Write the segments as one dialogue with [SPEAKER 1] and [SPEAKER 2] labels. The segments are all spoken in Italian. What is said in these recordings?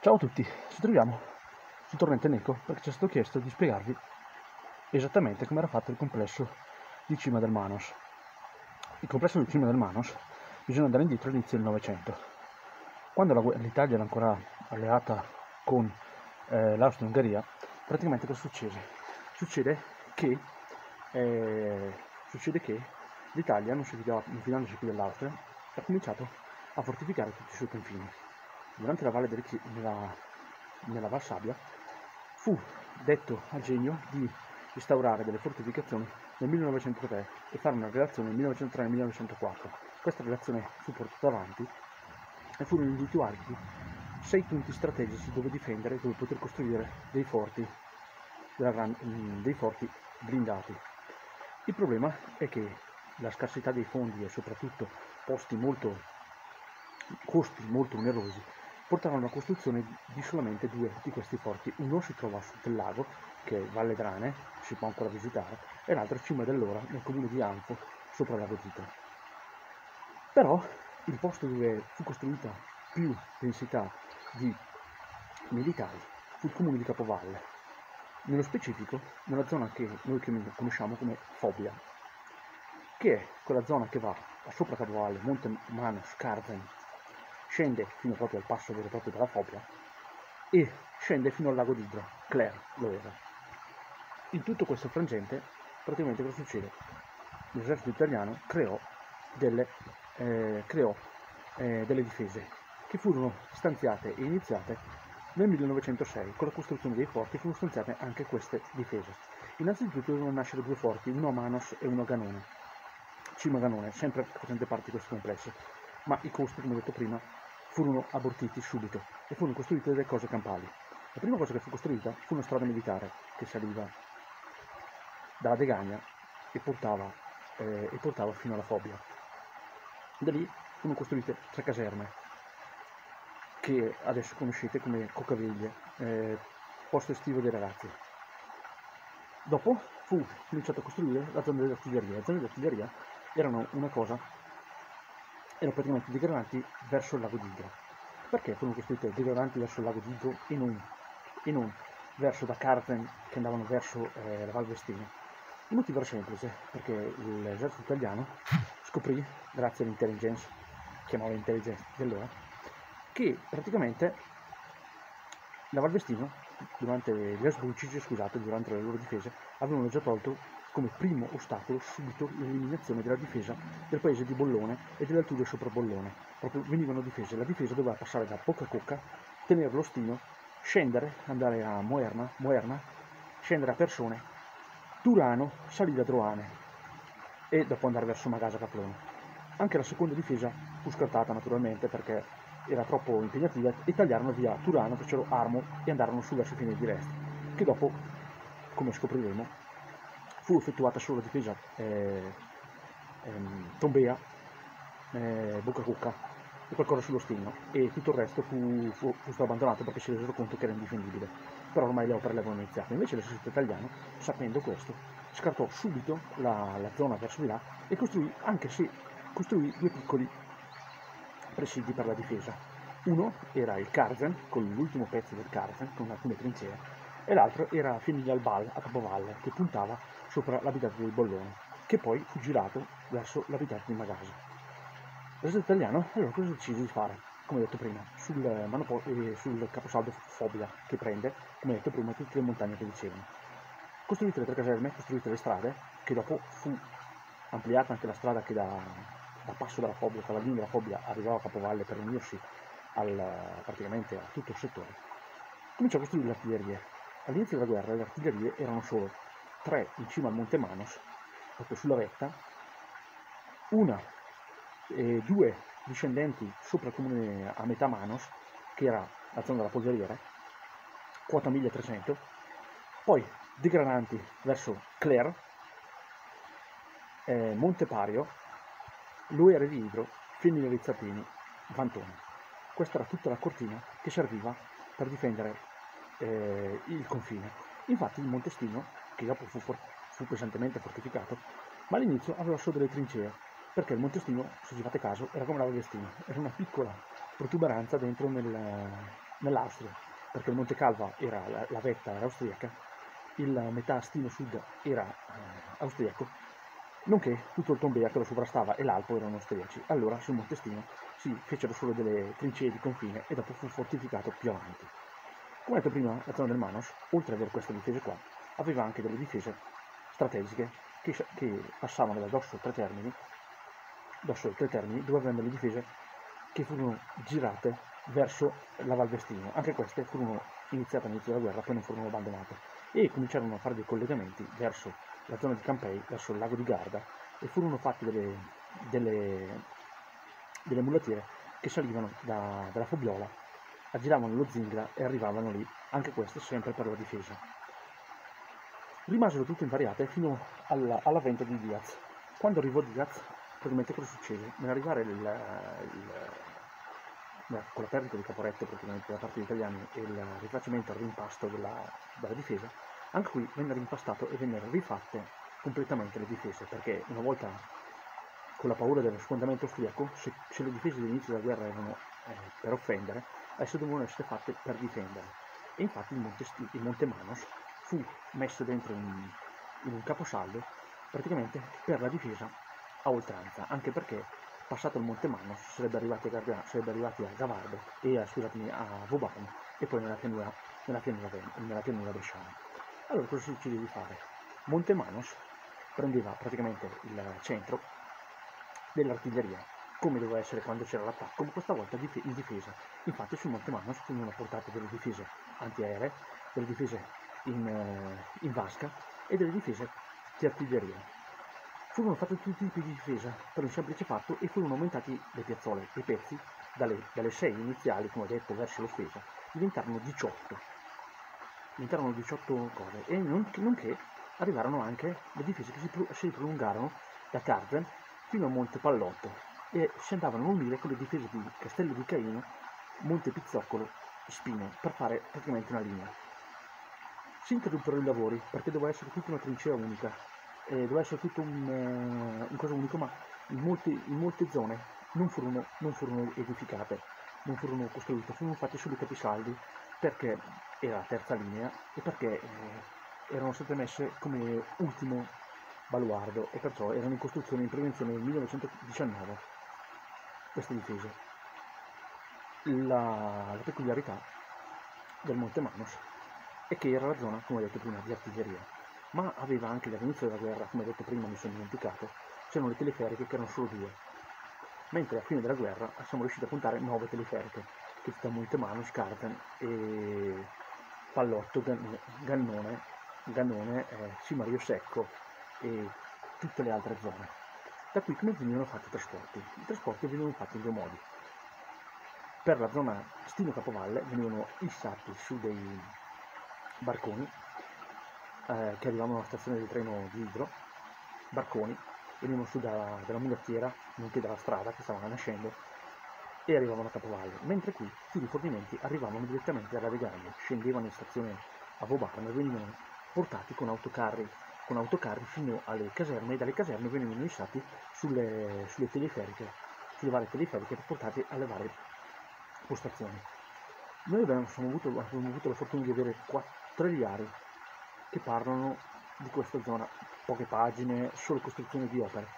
[SPEAKER 1] Ciao a tutti, ci troviamo sul torrente Neco perché ci è stato chiesto di spiegarvi esattamente come era fatto il complesso di Cima del Manos. Il complesso di Cima del Manos bisogna andare indietro all'inizio del Novecento. Quando l'Italia era ancora alleata con eh, l'Austria-Ungheria, praticamente cosa succede? Succede che, eh, che l'Italia, non, si fidandosi più dell'Austria, ha cominciato a fortificare tutti i suoi confini durante la valle della, nella Valsabbia, fu detto al genio di instaurare delle fortificazioni nel 1903 e fare una relazione nel 1903-1904. Questa relazione fu portata avanti e furono individuati sei punti strategici dove difendere e dove poter costruire dei forti, dei forti blindati. Il problema è che la scarsità dei fondi e soprattutto posti molto costi molto onerosi portarono alla costruzione di solamente due di questi forti. Uno si trova sul lago, che è Valle Drane, si può ancora visitare, e l'altro Cima dell'Ora, nel comune di Anfo, sopra il lago. Però il posto dove fu costruita più densità di militari fu il comune di Capovalle, nello specifico nella zona che noi conosciamo come Fobia, che è quella zona che va sopra Capovalle, Monte Mano, Scarzen, scende fino proprio al passo vero e proprio della Fobia e scende fino al lago d'Idro, Claire lo era. In tutto questo frangente, praticamente cosa succede? L'esercito italiano creò delle, eh, creò, eh, delle difese che furono stanziate e iniziate nel 1906 con la costruzione dei forti furono stanziate anche queste difese. Innanzitutto dovevano nascere due forti, uno a Manos e uno a Ganone, Cima Ganone, sempre facente parte di questo complesso, ma i costi, come ho detto prima, furono abortiti subito e furono costruite delle cose campali. La prima cosa che fu costruita fu una strada militare che saliva dalla Degagna e portava, eh, e portava fino alla Fobia. Da lì furono costruite tre caserme che adesso conoscete come Coccaviglie, eh, posto estivo dei ragazzi. Dopo fu cominciato a costruire la zona dell'artiglieria. Le zone dell'artiglieria erano una cosa erano praticamente digradanti verso il lago d'Idro. Perché furono costruite digradanti verso il lago d'Idro e non, e non verso da Carten che andavano verso eh, la Val Vestina? Il motivo era semplice, perché l'esercito italiano scoprì, grazie all'intelligence, chiamava intelligence dell'ora, che praticamente la Val Vestino, durante gli Asbucici, scusate, durante le loro difese, avevano già tolto come primo ostacolo subito l'eliminazione della difesa del paese di Bollone e delle sopra Bollone. Proprio venivano difese, la difesa doveva passare da Bocca Cocca, tenere lo stino, scendere, andare a Moerna, Moerna scendere a Persone, Turano, salire a Droane e dopo andare verso Magasa Caplone. Anche la seconda difesa fu scartata naturalmente perché era troppo impegnativa e tagliarono via Turano, fecero Armo e andarono su verso i fine di Rest, che dopo, come scopriremo, fu effettuata solo la difesa eh, ehm, Tombea, eh, Bocca Cucca e qualcosa sullo Stigno e tutto il resto fu, fu, fu stato abbandonato perché si resero conto che era indifendibile. Però ormai le opere le avevano iniziate. Invece l'esercito italiano sapendo questo scartò subito la, la zona verso di là e costruì anche se costruì due piccoli presidi per la difesa. Uno era il Carzen con l'ultimo pezzo del Carzen con alcune trincee e l'altro era Finiglia al Bal a Capovalle che puntava sopra l'abitato di Bollone, che poi fu girato verso l'abitato di Magasa. L'esercito italiano allora cosa decise di fare? Come detto prima, sul, manopo- eh, sul caposaldo Fobia che prende, come detto prima, tutte le montagne che dicevano. Costruite le tre caserme, costruite le strade, che dopo fu ampliata anche la strada che da, da Passo della Fobia, Cavallino della Fobia, arrivava a Capovalle per unirsi al, praticamente a tutto il settore. Cominciò a costruire le artiglierie. All'inizio della guerra le artiglierie erano solo tre in cima al Monte Manos, proprio sulla vetta, una e due discendenti sopra il comune a metà Manos, che era la zona della polveriera, quota 1300, poi digradanti verso Clare, eh, Monte Pario, Luere di Idro, Femmine Rizzapini, Vantone. Questa era tutta la cortina che serviva per difendere eh, il confine. Infatti il Montestino che dopo fu, fu pesantemente fortificato, ma all'inizio aveva solo delle trincee, perché il Montestino, se ci fate caso, era come la Valvestino, era una piccola protuberanza dentro nel, nell'Austria, perché il Monte Calva era la, la vetta era austriaca, il metà stino sud era eh, austriaco, nonché tutto il Tombea che lo sovrastava e l'Alpo erano austriaci. Allora sul Monte Stino si fecero solo delle trincee di confine e dopo fu fortificato più avanti. Come detto prima, la zona del Manos, oltre ad avere queste difese qua, aveva anche delle difese strategiche che, che passavano da dosso tre termini, dosso tre termini, dove avevano delle difese che furono girate verso la Val Vestino. Anche queste furono iniziate all'inizio della guerra, poi non furono abbandonate e cominciarono a fare dei collegamenti verso la zona di Campei, verso il lago di Garda e furono fatte delle, delle, delle mulattiere che salivano da, dalla Fobbiola aggiravano lo Zingara e arrivavano lì, anche queste sempre per la difesa. Rimasero tutte invariate fino alla, all'avvento di Diaz. Quando arrivò Diaz, praticamente cosa succede? Nell'arrivare il, il, con la perdita di Caporetto praticamente da parte degli italiani e il rifacimento al rimpasto della, della difesa, anche qui venne rimpastato e vennero rifatte completamente le difese, perché una volta con la paura dello sfondamento austriaco, se, se le difese all'inizio della guerra erano eh, per offendere, adesso dovevano essere fatte per difendere. E infatti il Monte, il Monte Manos fu messo dentro in un caposaldo praticamente per la difesa a oltranza, anche perché passato il Monte Manos sarebbe arrivati a, Gargano, sarebbe arrivati a Gavardo e a, scusatemi, a Vauban e poi nella pianura, nella pianura, nella pianura bresciana. Allora cosa si decide di fare? Monte Manos prendeva praticamente il centro dell'artiglieria come doveva essere quando c'era l'attacco, ma questa volta in difesa. Infatti sul Monte Manos furono portate delle difese antiaeree, delle difese in, eh, in vasca e delle difese di artiglieria. Furono fatte tutti i tipi di difesa per un semplice fatto e furono aumentati le piazzole, i pezzi, dalle, dalle 6 iniziali, come ho detto, verso l'offesa, diventarono 18. Diventarono 18 cose e nonché arrivarono anche le difese che si, si prolungarono da Carzen fino a Monte Pallotto, e si andavano a unire con le difese di Castello di Caino, Monte Pizzoccolo, Spino, per fare praticamente una linea. Si interruppero i lavori perché doveva essere tutta una trincea unica, eh, doveva essere tutto un, uh, un cosa unico, ma in molte, in molte zone non furono, non furono, edificate, non furono costruite, furono fatte solo i capisaldi perché era la terza linea e perché eh, erano state messe come ultimo baluardo e perciò erano in costruzione in prevenzione nel 1919 queste difese. La, la peculiarità del Monte Manos è che era la zona, come ho detto prima, di artiglieria, ma aveva anche all'inizio della guerra, come ho detto prima, mi sono dimenticato, c'erano le teleferiche che erano solo due, mentre a fine della guerra siamo riusciti a puntare nove teleferiche, che da Monte Manos, Carten e Pallotto, Gannone, Gannone eh, Cimario Secco e tutte le altre zone. Da qui come venivano fatti i trasporti? I trasporti venivano fatti in due modi. Per la zona Stino Capovalle venivano issati su dei barconi eh, che arrivavano alla stazione del treno di Idro, barconi, venivano su da, dalla mulattiera, nonché dalla strada che stava nascendo e arrivavano a Capovalle, mentre qui tutti i rifornimenti arrivavano direttamente dalla Vegaia, scendevano in stazione a Vobarno e venivano portati con autocarri con autocarri fino alle caserme e dalle caserme venivano issati sulle, sulle teleferiche, sulle varie teleferiche portate alle varie postazioni. Noi abbiamo avuto, abbiamo avuto la fortuna di avere tre diari che parlano di questa zona, poche pagine, solo costruzione di opere,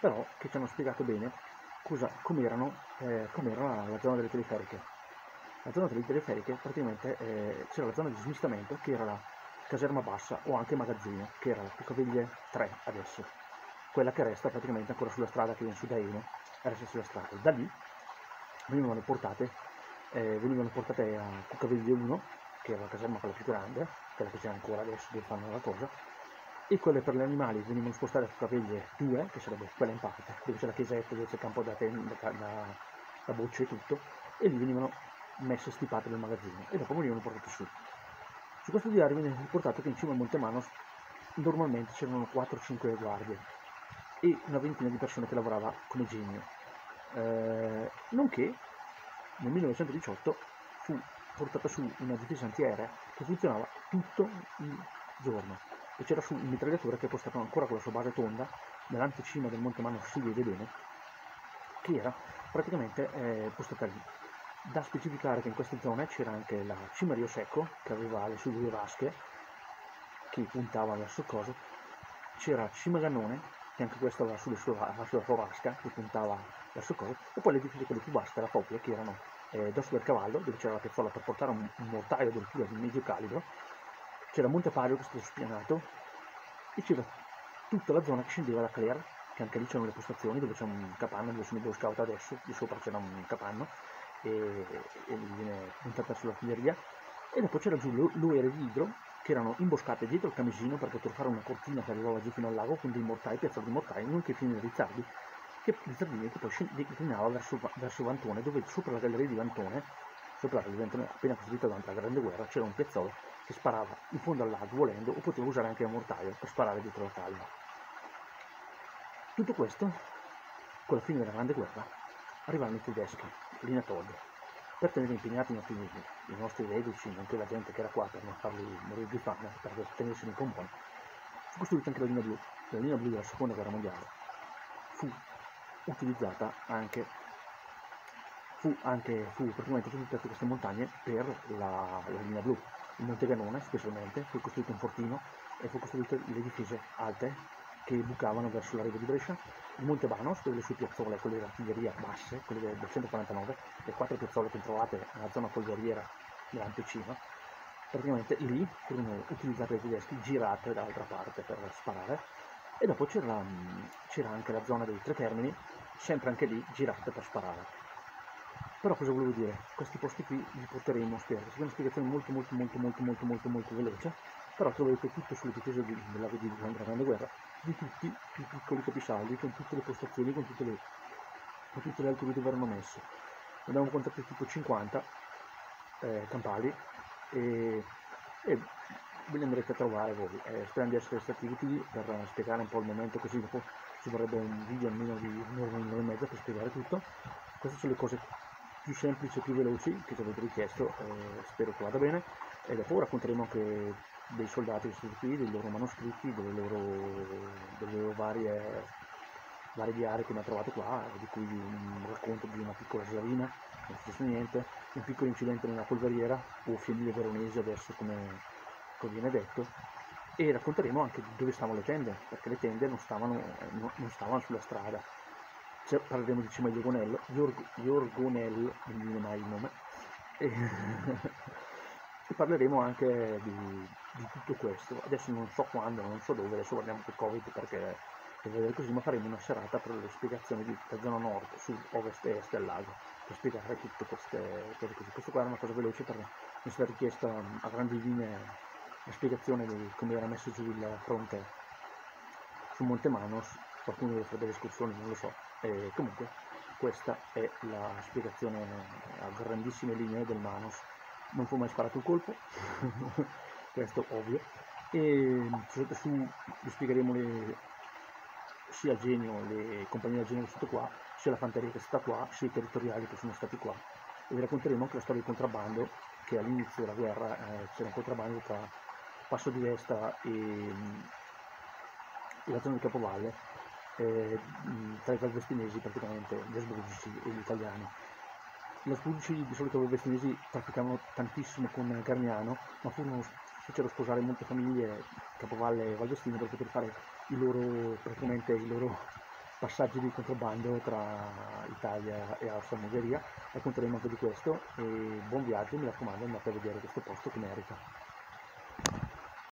[SPEAKER 1] però che ci hanno spiegato bene cosa, com'erano, eh, com'era la zona delle teleferiche. La zona delle teleferiche praticamente eh, c'era la zona di smistamento che era la caserma bassa o anche magazzino, che era la Picoviglie 3 adesso, quella che resta praticamente ancora sulla strada che viene su da Eno, resta sulla strada. Da lì venivano portate, eh, venivano portate a Cucaviglie 1, che era la caserma quella più grande, quella che c'è ancora adesso dove fanno la cosa, e quelle per gli animali venivano spostate a Cucaviglie 2, che sarebbe quella in parte, dove c'è la chiesetta, dove c'è il campo da, ten, da, da, da bocce e tutto, e lì venivano messe stipate nel magazzino e dopo venivano portate su. Su questo diario viene riportato che in cima al Monte Manos normalmente c'erano 4-5 guardie e una ventina di persone che lavorava come genio. Eh, nonché nel 1918 fu portata su una difesa antiaerea che funzionava tutto il giorno. E c'era su un mitragliatore che è postato ancora con la sua base tonda nell'anticima del Monte Manos si vede bene che era praticamente eh, postata lì. Da specificare che in queste zone c'era anche la Cimario Secco, che aveva le sue due vasche, che puntava verso il coso, c'era Cimagannone, che anche questo aveva sulle sue, la sua vasca, che puntava verso il coso, e poi l'edificio quello più vasto, la Foppia, che erano eh, Dosso del Cavallo, dove c'era la piazzola per portare un, un mortaio addirittura di medio calibro, c'era Montepario che è stato spianato, e c'era tutta la zona che scendeva da Clare, che anche lì c'erano le postazioni dove c'è un capanno, dove sono i Boy Scout adesso, di sopra c'era un capanno, e, e viene puntata sull'artiglieria, e dopo c'era giù l'UR di Idro, che erano imboscate dietro il Camesino per poter fare una cortina che arrivava giù fino al lago con dei mortai, piazzati di mortai, nonché fini di rizzardi, che, rizzardini che poi declinava verso, verso Vantone, dove sopra la galleria di Vantone, sopra la galleria di Vantone, appena costruita durante la Grande Guerra, c'era un piazzolo che sparava in fondo al lago volendo, o poteva usare anche il mortaio per sparare dietro la taglia. Tutto questo, con la fine della Grande Guerra, arrivarono i tedeschi, lì a Todd, per tenere impegnati i nostri, i nostri reduci, nonché la gente che era qua per non farli morire di fame, per tenersi in comune, fu costruita anche la linea blu. La linea blu della seconda guerra mondiale fu utilizzata anche, fu anche, fu praticamente utilizzata queste montagne per la, la linea blu. Il Monte Ganone specialmente fu costruito un fortino e fu costruito le difese alte che bucavano verso la riva di Brescia, il Monte Banos, dove le sue piazzole, quelle d'artiglieria basse, quelle del 149, le quattro piazzole che trovate nella zona polveriera dell'Antecino, praticamente lì furono utilizzate dai tedeschi, girate dall'altra parte per sparare, e dopo c'era, c'era anche la zona dei tre termini, sempre anche lì girate per sparare. Però cosa volevo dire? Questi posti qui li porteremo a spiegare, è una spiegazione molto molto molto molto molto molto molto veloce, però troverete tutto sulle difese della della Grande Guerra di tutti i piccoli capisaldi, con tutte le postazioni, con tutte le, con tutte le alture dove erano messi. Ne abbiamo contati tipo 50 eh, campali e, e ve li andrete a trovare voi. Eh, speriamo di essere stati utili per spiegare un po' il momento, così dopo ci vorrebbe un video almeno di un'ora, un'ora e mezza per spiegare tutto. Queste sono le cose più semplici e più veloci che ci avete richiesto, eh, spero che vada bene. E dopo racconteremo anche dei soldati che sono qui, dei loro manoscritti, delle loro, delle loro varie, varie diarie che mi ha trovato qua, di cui un racconto di una piccola slavina, non successo niente, un piccolo incidente nella polveriera, o fienile veronese adesso come, come viene detto, e racconteremo anche dove stavano le tende, perché le tende non stavano, non stavano sulla strada. Cioè, parleremo di Cima di Iongonello, Iorgonello, non mi viene mai il nome, e, e parleremo anche di, di tutto questo. Adesso non so quando, non so dove, adesso guardiamo il Covid perché per vedere così, ma faremo una serata per le spiegazioni di tutta zona nord, sud, ovest e est del lago, per spiegare tutte queste cose così. Questo qua è una cosa veloce perché mi è stata richiesta a grandi linee la spiegazione di come era messo giù il fronte su Monte Manos, qualcuno deve fare delle escursioni, non lo so. E comunque questa è la spiegazione a grandissime linee del Manos. Non fu mai sparato un colpo, questo ovvio, e su, vi spiegheremo le, sia a Genio, le compagnie da Genio che sono qua, sia la fanteria che è stata qua, sia i territoriali che sono stati qua. E vi racconteremo anche la storia del contrabbando, che all'inizio della guerra eh, c'era un contrabbando tra Passo di Vesta e, e la zona di Capovalle, eh, tra i valvestinesi praticamente, gli asburgici e gli italiani. Gli asburgici di solito valvestinesi trafficavano tantissimo con Garniano, ma furono fecero sposare molte famiglie Capovalle e Valdostino per poter fare i loro, praticamente i loro passaggi di contrabbando tra Italia e Austria-Ungheria. Racconteremo anche di questo e buon viaggio, mi raccomando andate a vedere questo posto che merita.